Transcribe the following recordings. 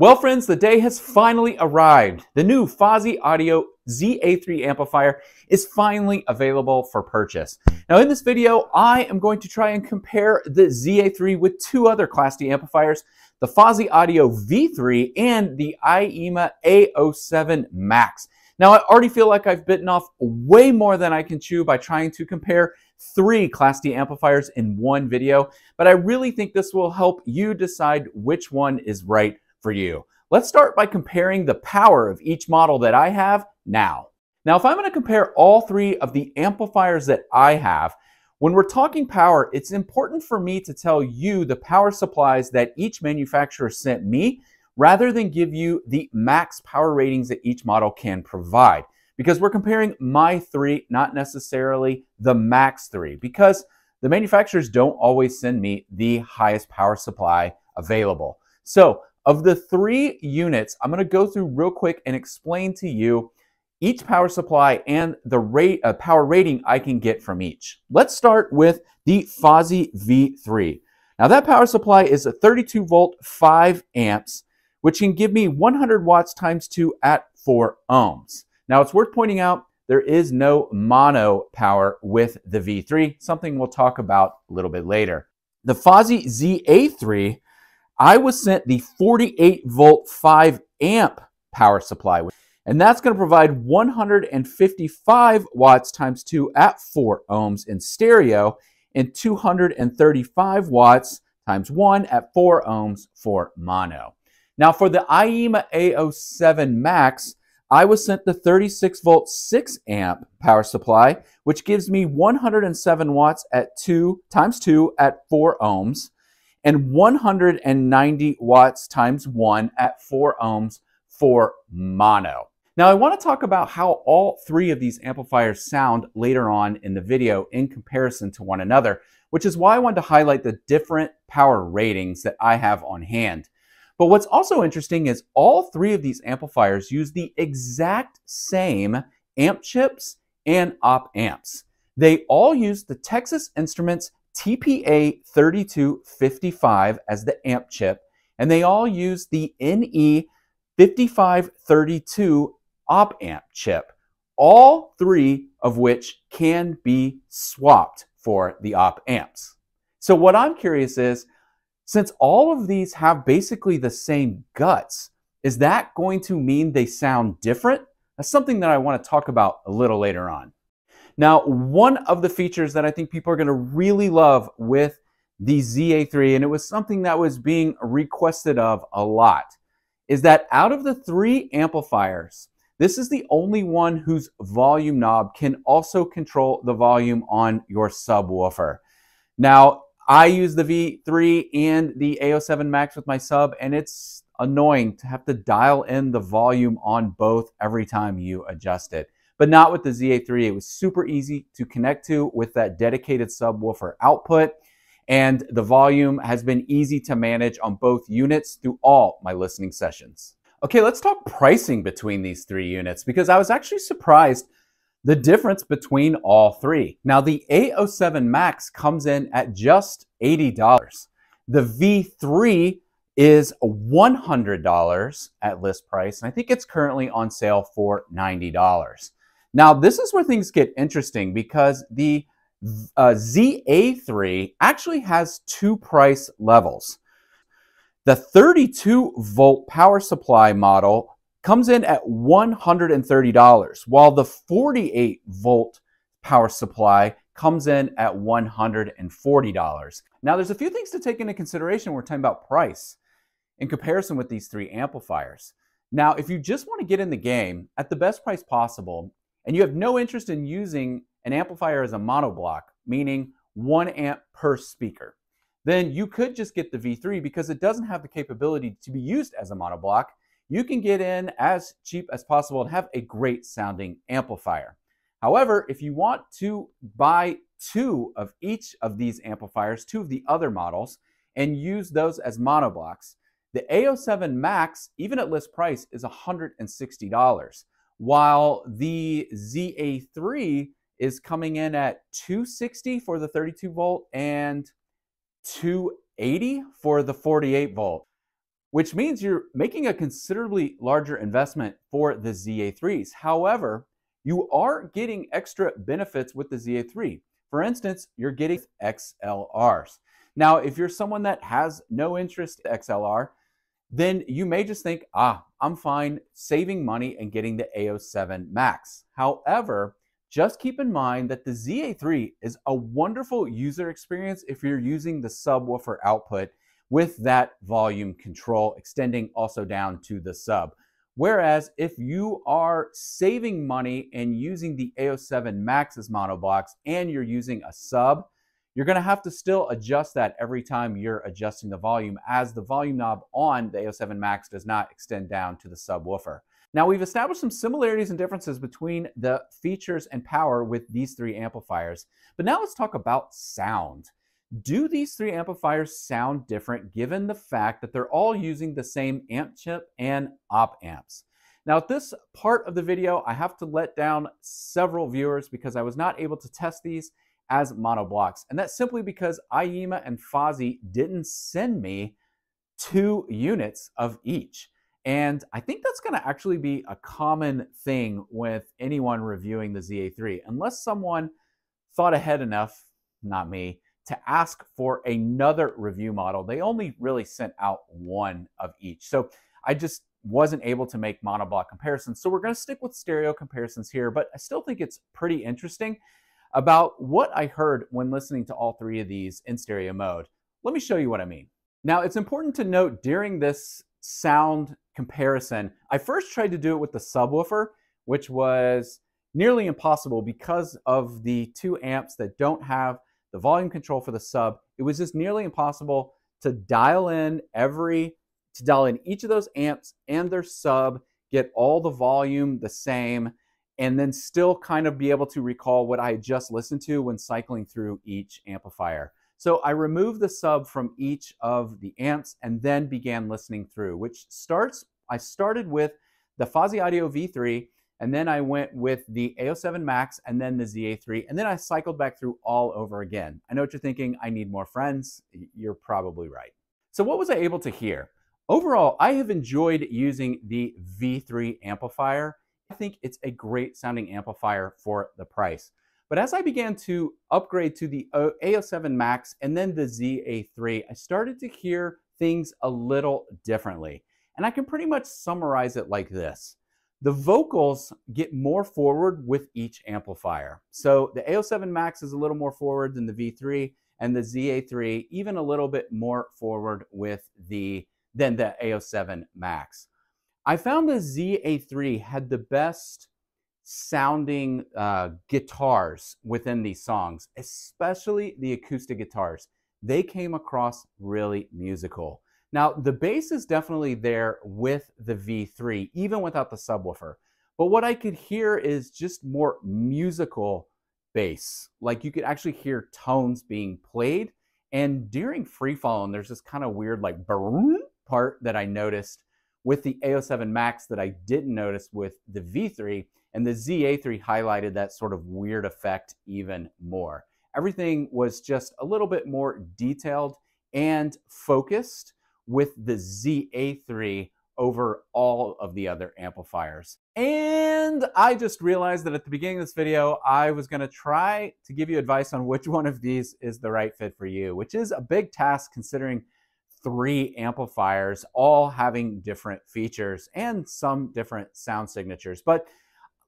Well, friends, the day has finally arrived. The new Fosi Audio ZA3 amplifier is finally available for purchase. Now, in this video, I am going to try and compare the ZA3 with two other Class D amplifiers, the Fosi Audio V3 and the Aiyima A07 Max. Now, I already feel like I've bitten off way more than I can chew by trying to compare three Class D amplifiers in one video, but I really think this will help you decide which one is right for you. Let's start by comparing the power of each model that I have now. Now, if I'm going to compare all three of the amplifiers that I have, when we're talking power, it's important for me to tell you the power supplies that each manufacturer sent me rather than give you the max power ratings that each model can provide. Because we're comparing my three, not necessarily the max three, because the manufacturers don't always send me the highest power supply available. So of the three units, I'm going to go through real quick and explain to you each power supply and the rate uh, power rating I can get from each. Let's start with the Fosi V3. Now that power supply is a 32 volt 5 amps, which can give me 100 watts times 2 at 4 ohms. Now it's worth pointing out there is no mono power with the V3, something we'll talk about a little bit later. The Fosi ZA3 I was sent the 48 volt 5 amp power supply. And that's going to provide 155 watts times 2 at 4 ohms in stereo and 235 watts times 1 at 4 ohms for mono. Now for the Aiyima A07 Max, I was sent the 36 volt 6 amp power supply, which gives me 107 watts at 2 times 2 at 4 ohms and 190 watts times 1 at 4 ohms for mono. Now I want to talk about how all three of these amplifiers sound later on in the video in comparison to one another, which is why I wanted to highlight the different power ratings that I have on hand. But what's also interesting is all three of these amplifiers use the exact same amp chips and op amps. They all use the Texas Instruments TPA 3255 as the amp chip, and they all use the NE 5532 op amp chip, all three of which can be swapped for the op amps. So what I'm curious is, since all of these have basically the same guts, is that going to mean they sound different? That's something that I want to talk about a little later on. Now, one of the features that I think people are going to really love with the ZA3, and it was something that was being requested of a lot, is that out of the three amplifiers, this is the only one whose volume knob can also control the volume on your subwoofer. Now, I use the V3 and the A07 Max with my sub, and it's annoying to have to dial in the volume on both every time you adjust it but not with the ZA3. It was super easy to connect to with that dedicated subwoofer output. And the volume has been easy to manage on both units through all my listening sessions. Okay, let's talk pricing between these three units because I was actually surprised the difference between all three. Now, the A07 Max comes in at just $80. The V3 is $100 at list price, and I think it's currently on sale for $90. Now, this is where things get interesting because the uh, ZA3 actually has two price levels. The 32 volt power supply model comes in at $130, while the 48 volt power supply comes in at $140. Now, there's a few things to take into consideration when we're talking about price in comparison with these three amplifiers. Now, if you just want to get in the game at the best price possible, and you have no interest in using an amplifier as a monoblock, meaning one amp per speaker, then you could just get the V3 because it doesn't have the capability to be used as a monoblock. You can get in as cheap as possible and have a great sounding amplifier. However, if you want to buy two of each of these amplifiers, two of the other models, and use those as monoblocks, the A07 Max, even at list price, is $160 while the ZA3 is coming in at 260 for the 32 volt and 280 for the 48 volt. which means you're making a considerably larger investment for the ZA3s. However, you are getting extra benefits with the ZA3. For instance, you're getting XLRs. Now, if you're someone that has no interest in XLR, then you may just think, ah, I'm fine saving money and getting the A07 Max. However, just keep in mind that the ZA3 is a wonderful user experience if you're using the subwoofer output with that volume control extending also down to the sub. Whereas if you are saving money and using the A07 Max as monoblocks and you're using a sub, you're going to have to still adjust that every time you're adjusting the volume as the volume knob on the A07 Max does not extend down to the subwoofer. Now we've established some similarities and differences between the features and power with these three amplifiers, but now let's talk about sound. Do these three amplifiers sound different given the fact that they're all using the same amp chip and op amps? Now, at this part of the video, I have to let down several viewers because I was not able to test these as monoblocks. And that's simply because Aiyima and FOSI didn't send me two units of each. And I think that's going to actually be a common thing with anyone reviewing the ZA3, unless someone thought ahead enough, not me, to ask for another review model. They only really sent out one of each. So I just wasn't able to make monoblock comparisons. So we're going to stick with stereo comparisons here, but I still think it's pretty interesting about what I heard when listening to all three of these in stereo mode. Let me show you what I mean. Now, it's important to note during this sound comparison, I first tried to do it with the subwoofer, which was nearly impossible because of the two amps that don't have the volume control for the sub, it was just nearly impossible to dial in every, to dial in each of those amps and their sub, get all the volume the same, and then still kind of be able to recall what I just listened to when cycling through each amplifier. So I removed the sub from each of the amps and then began listening through, which starts, I started with the Fosi Audio V3 and then I went with the A07 Max and then the ZA3. And then I cycled back through all over again. I know what you're thinking. I need more friends. You're probably right. So what was I able to hear? Overall, I have enjoyed using the V3 amplifier. I think it's a great sounding amplifier for the price. But as I began to upgrade to the uh, A07 Max and then the ZA3, I started to hear things a little differently. And I can pretty much summarize it like this. The vocals get more forward with each amplifier. So the A07 Max is a little more forward than the V3 and the ZA3 even a little bit more forward with the than the AO7 Max. I found the ZA3 had the best sounding uh, guitars within these songs, especially the acoustic guitars. They came across really musical. Now, the bass is definitely there with the V3, even without the subwoofer. But what I could hear is just more musical bass. Like you could actually hear tones being played. And during free falling, there's this kind of weird like part that I noticed with the A07 Max that I didn't notice with the V3. And the ZA3 highlighted that sort of weird effect even more. Everything was just a little bit more detailed and focused with the ZA3 over all of the other amplifiers. And I just realized that at the beginning of this video, I was gonna try to give you advice on which one of these is the right fit for you, which is a big task considering three amplifiers all having different features and some different sound signatures. But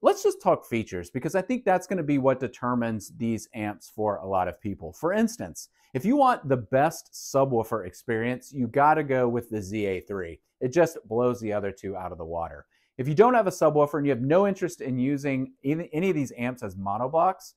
let's just talk features because I think that's going to be what determines these amps for a lot of people. For instance, if you want the best subwoofer experience, you got to go with the ZA3. It just blows the other two out of the water. If you don't have a subwoofer and you have no interest in using any of these amps as mono monoblocks,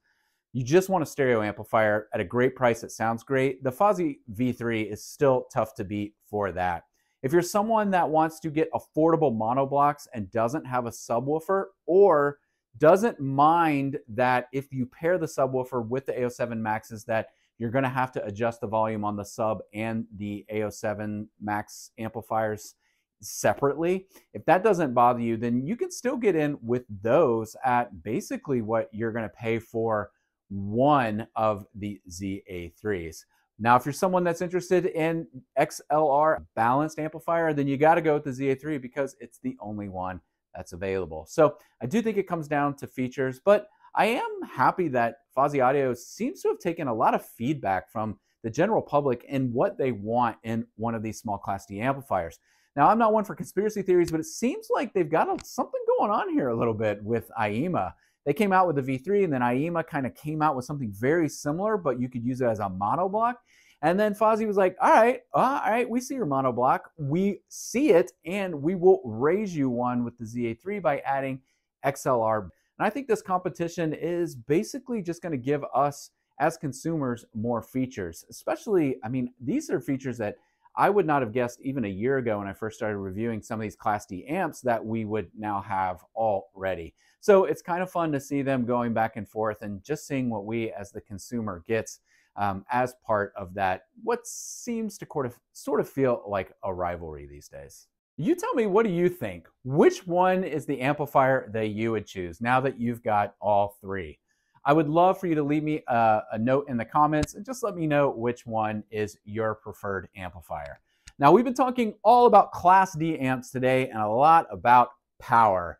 you just want a stereo amplifier at a great price that sounds great, the Fosi V3 is still tough to beat for that. If you're someone that wants to get affordable monoblocks and doesn't have a subwoofer or doesn't mind that if you pair the subwoofer with the A07 Maxes that you're going to have to adjust the volume on the sub and the A07 Max amplifiers separately. If that doesn't bother you, then you can still get in with those at basically what you're going to pay for one of the ZA3s. Now, if you're someone that's interested in XLR balanced amplifier, then you got to go with the ZA3 because it's the only one that's available. So I do think it comes down to features, but I am happy that Fosi Audio seems to have taken a lot of feedback from the general public and what they want in one of these small class D amplifiers. Now, I'm not one for conspiracy theories, but it seems like they've got a, something going on here a little bit with AIYIMA. They came out with the V3, and then AIYIMA kind of came out with something very similar, but you could use it as a monoblock. And then Fosi was like, all right, uh, all right, we see your monoblock. We see it, and we will raise you one with the ZA3 by adding XLR. And I think this competition is basically just going to give us as consumers more features, especially, I mean, these are features that I would not have guessed even a year ago when I first started reviewing some of these Class D amps that we would now have already. So it's kind of fun to see them going back and forth and just seeing what we as the consumer gets um, as part of that, what seems to sort of, sort of feel like a rivalry these days. You tell me, what do you think? Which one is the amplifier that you would choose now that you've got all three? I would love for you to leave me a, a note in the comments and just let me know which one is your preferred amplifier. Now, we've been talking all about Class D amps today and a lot about power.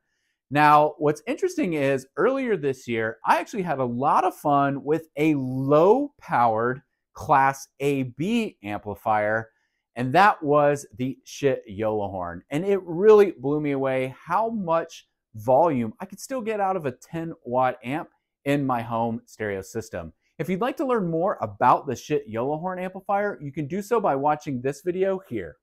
Now, what's interesting is earlier this year, I actually had a lot of fun with a low powered Class AB amplifier, and that was the Schiit Horn. And it really blew me away how much volume I could still get out of a 10 watt amp in my home stereo system. If you'd like to learn more about the Schiit Horn amplifier, you can do so by watching this video here.